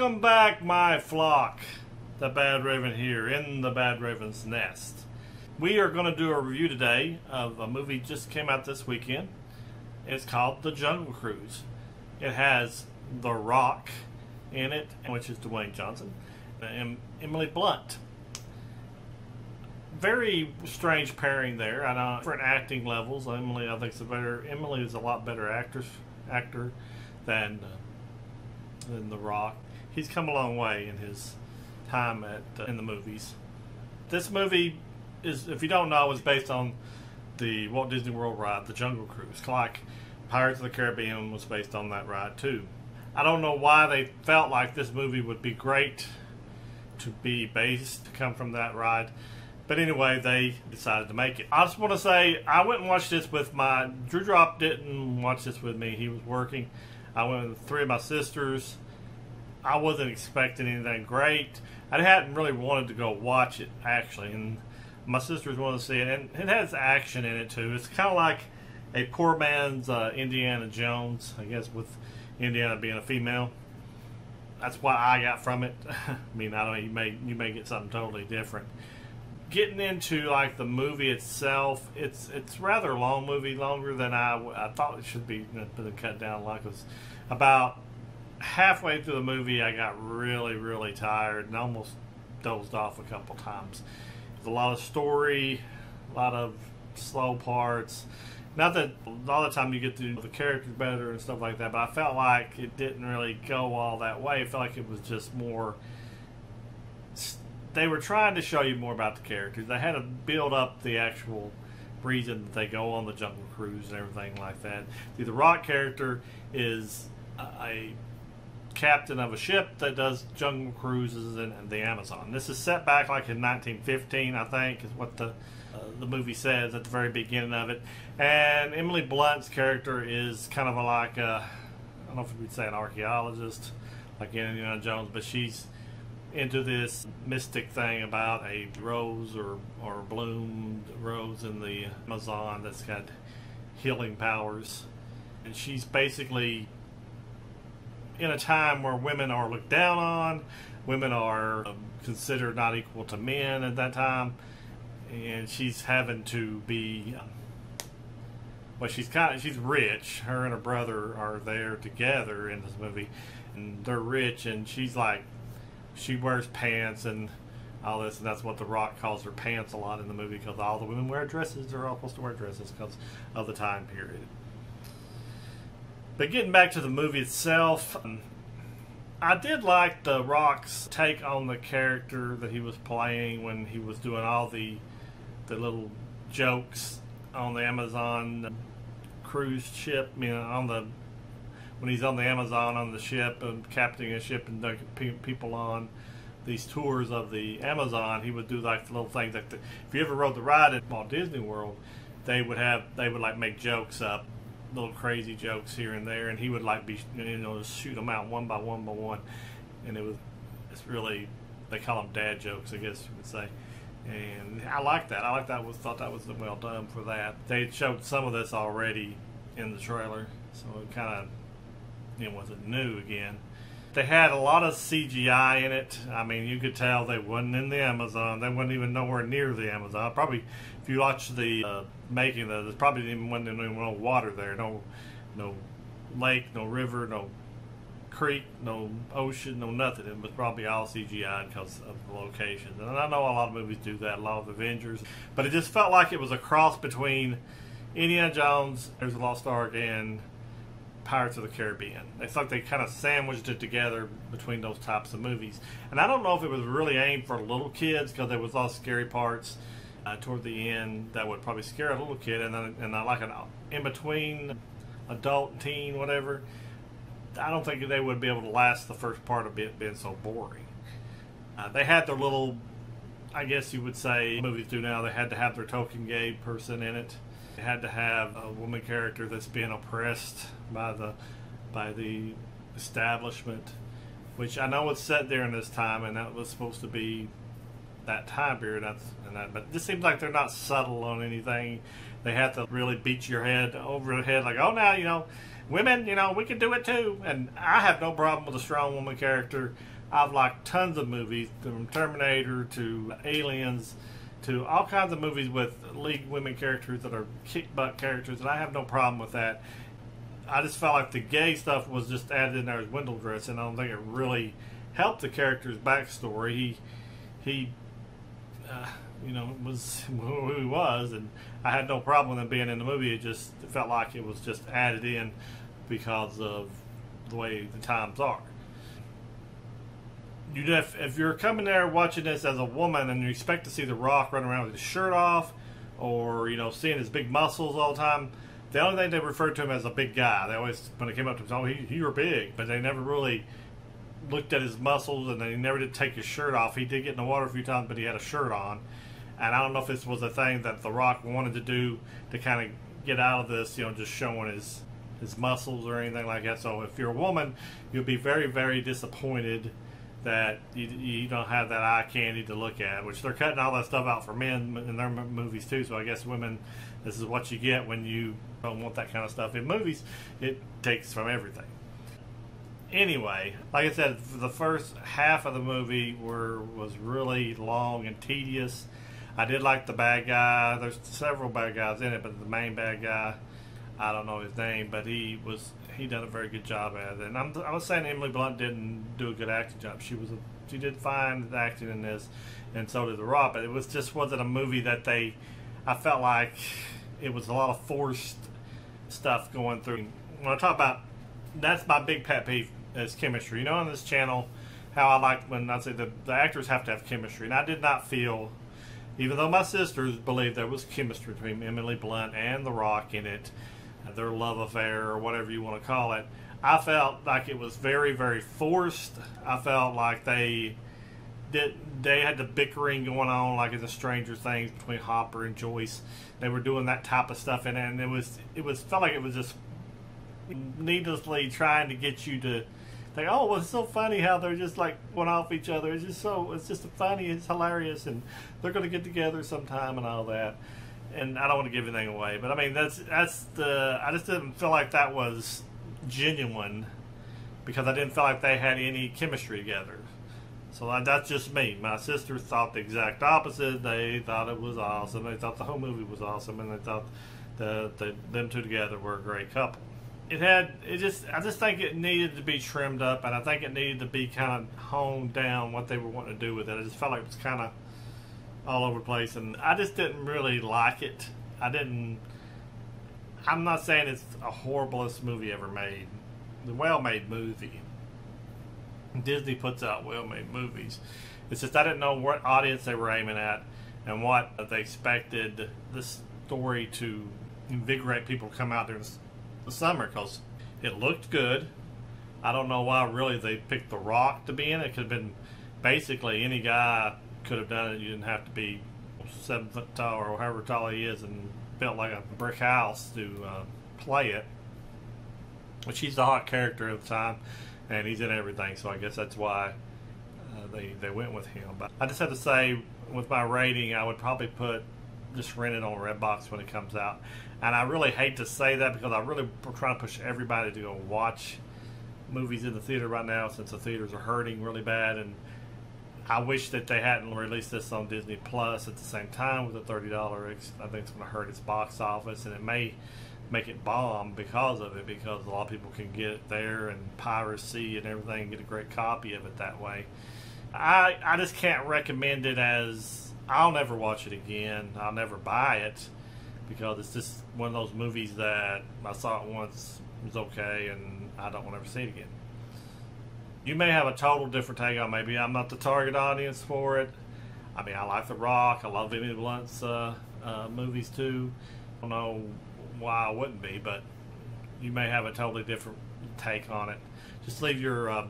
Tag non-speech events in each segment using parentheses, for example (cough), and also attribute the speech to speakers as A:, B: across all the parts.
A: Welcome back, my flock. The Bad Raven here in the Bad Raven's nest. We are going to do a review today of a movie just came out this weekend. It's called The Jungle Cruise. It has The Rock in it, which is Dwayne Johnson, and Emily Blunt. Very strange pairing there. I know different acting levels. Emily, I think, is a better. Emily is a lot better actress actor than uh, than The Rock. He's come a long way in his time at uh, in the movies. This movie is, if you don't know, is based on the Walt Disney World ride, The Jungle Cruise. Like Pirates of the Caribbean was based on that ride too. I don't know why they felt like this movie would be great to be based to come from that ride. But anyway, they decided to make it. I just want to say I went and watched this with my Drewdrop didn't watch this with me. He was working. I went with three of my sisters. I wasn't expecting anything great. I hadn't really wanted to go watch it actually, and my sisters wanted to see it, and it has action in it too. It's kind of like a poor man's uh, Indiana Jones, I guess, with Indiana being a female. That's what I got from it. (laughs) I mean, I don't know. You may you may get something totally different getting into like the movie itself, it's it's rather long movie, longer than I, I thought it should be. Been cut down like it was about halfway through the movie. I got really really tired and almost dozed off a couple times. There's a lot of story, a lot of slow parts. Not that all the time you get to know the characters better and stuff like that, but I felt like it didn't really go all that way. I felt like it was just more they were trying to show you more about the characters. They had to build up the actual reason that they go on the jungle cruise and everything like that. The, Rock character is a captain of a ship that does jungle cruises in, the Amazon. This is set back like in 1915, I think, is what the uh, the movie says at the very beginning of it. And Emily Blunt's character is kind of a, like a, I don't know if we'd say an archaeologist, like Indiana Jones, but she's into this mystic thing about a rose or, or bloomed rose in the Amazon that's got healing powers. And she's basically in a time where women are looked down on, women are um, considered not equal to men at that time, and she's having to be. Um, well, she's kind of she's rich. Her and her brother are there together in this movie, and they're rich, and she's like she wears pants and all this, and that's what The Rock calls her pants a lot in the movie because all the women wear dresses. They're all supposed to wear dresses because of the time period. But getting back to the movie itself, um, I did like The Rock's take on the character that he was playing when he was doing all the the little jokes on the Amazon cruise ship, you know, on the when he's on the Amazon on the ship and captaining a ship and taking people on these tours of the Amazon, he would do like the little things like the, if you ever rode the ride at Walt Disney World, they would have they would like make jokes up, little crazy jokes here and there, and he would like be you know just shoot them out one by one by one, and it was it's really they call them dad jokes, I guess you would say. And I like that. I like that. Was thought that was well done for that. They showed some of this already in the trailer, so it kind of it wasn't new again. They had a lot of CGI in it. I mean, you could tell they wasn't in the Amazon. They wasn't even nowhere near the Amazon. Probably, if you watch the uh, making of, there's probably even wasn't even no water there. No, no lake, no river, no creek, no ocean, no nothing. It was probably all CGI because of the locations. And I know a lot of movies do that, a lot of Avengers, but it just felt like it was a cross between Indiana Jones, There's a Lost Ark, and Pirates of the Caribbean. It's like they kind of sandwiched it together between those types of movies. And I don't know if it was really aimed for little kids because there was all scary parts uh, toward the end that would probably scare a little kid, and then and like an in between adult, teen, whatever. I don't think they would be able to last the first part of it being so boring. Uh, they had their little, I guess you would say, movies do now. They had to have their token gay person in it had to have a woman character that's being oppressed by the by the establishment, which I know it's set in this time, and that was supposed to be that time period. And that, but this seems like they're not subtle on anything. They have to really beat your head over the head, like, oh, now you know, women, you know, we can do it too. And I have no problem with a strong woman character. I've liked tons of movies, from Terminator to Aliens to all kinds of movies with lead women characters that are kick butt characters, and I have no problem with that. I just felt like the gay stuff was just added in there as window dressing. I don't think it really helped the character's backstory. He, he, uh, you know, was (laughs) who he was, and I had no problem with him being in the movie. It just felt like it was just added in because of the way the times are. You if, if you're coming there watching this as a woman and you expect to see The Rock running around with his shirt off, or you know seeing his big muscles all the time, the only thing they referred to him as a big guy. They always when it came up to him, oh, he, you were big, but they never really looked at his muscles and they never did take his shirt off. He did get in the water a few times, but he had a shirt on. And I don't know if this was a thing that The Rock wanted to do to kind of get out of this, you know, just showing his his muscles or anything like that. So if you're a woman, you'll be very, very disappointed that you, you don't have that eye candy to look at, which they're cutting all that stuff out for men in their movies too. So I guess women, this is what you get when you don't want that kind of stuff in movies. It takes from everything. Anyway, like I said, the first half of the movie were was really long and tedious. I did like the bad guy. There's several bad guys in it, but the main bad guy, I don't know his name, but he was he done a very good job at it. And I'm, I was saying Emily Blunt didn't do a good acting job. She was a, she did fine acting in this, and so did The Rock. But it was just wasn't a movie that they. I felt like it was a lot of forced stuff going through. When I talk about that's my big pet peeve is chemistry. You know, on this channel, how I like when I say the, the actors have to have chemistry, and I did not feel, even though my sisters believed there was chemistry between Emily Blunt and The Rock in it, their love affair or whatever you want to call it. I felt like it was very, very forced. I felt like they did they had the bickering going on like in the Stranger Things between Hopper and Joyce. They were doing that type of stuff it, and it was it was felt like it was just needlessly trying to get you to think, oh, well, it's so funny how they're just like one off each other. It's just so it's just funny, it's hilarious, and they're going to get together sometime and all that and I don't want to give anything away, but I mean that's that's the I just didn't feel like that was genuine because I didn't feel like they had any chemistry together. So that's just me. My sisters thought the exact opposite. They thought it was awesome. They thought the whole movie was awesome, and they thought the, the them two together were a great couple. It had it just I just think it needed to be trimmed up, and I think it needed to be kind of honed down what they were wanting to do with it. I just felt like it was kind of all over the place, and I just didn't really like it. I didn't. I'm not saying it's a horriblest movie ever made. The well-made movie. Disney puts out well-made movies. It's just I didn't know what audience they were aiming at and what they expected this story to invigorate people to come out during the summer because it looked good. I don't know why really they picked The Rock to be in it. It could have been basically any guy could have done it. You didn't have to be seven foot tall or however tall he is and built like a brick house to uh, play it. But he's the hot character at the time, and he's in everything. So I guess that's why uh, they they went with him. But I just have to say, with my rating, I would probably put just rent it on Redbox when it comes out. And I really hate to say that because I really trying to push everybody to go watch movies in the theater right now since the theaters are hurting really bad and I wish that they hadn't released this on Disney Plus at the same time with a thirty dollar. I think it's going to hurt its box office, and it may make it bomb because of it. Because a lot of people can get it there and piracy and everything, and get a great copy of it that way. I I just can't recommend it as I'll never watch it again. I'll never buy it because it's just one of those movies that I saw it once, it was okay, and I don't want to ever see it again you may have a total different take on. Maybe I'm not the target audience for it. I mean, I like The Rock. I love Emily Blunt's uh, uh, movies too. I don't know why I wouldn't be, but you may have a totally different take on it. Just leave your uh,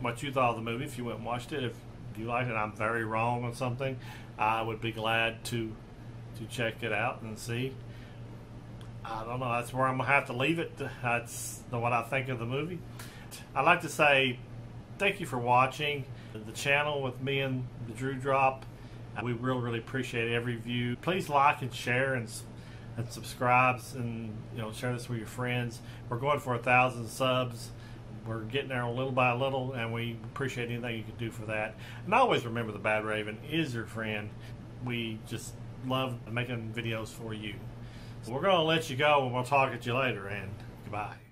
A: what you thought of the movie if you went and watched it. If you liked it, I'm very wrong on something. I would be glad to to check it out and see. I don't know. That's where I'm gonna have to leave it. That's the what I think of the movie. I'd like to say thank you for watching the channel with me and the Drewdrop. We really, really appreciate every view. Please like and share and and subscribes and you know share this with your friends. We're going for a thousand subs. We're getting there little by little, and we appreciate anything you can do for that. And always remember, the Bad Raven is your friend. We just love making videos for you. So we're going to let you go, and we'll talk at you later. And goodbye.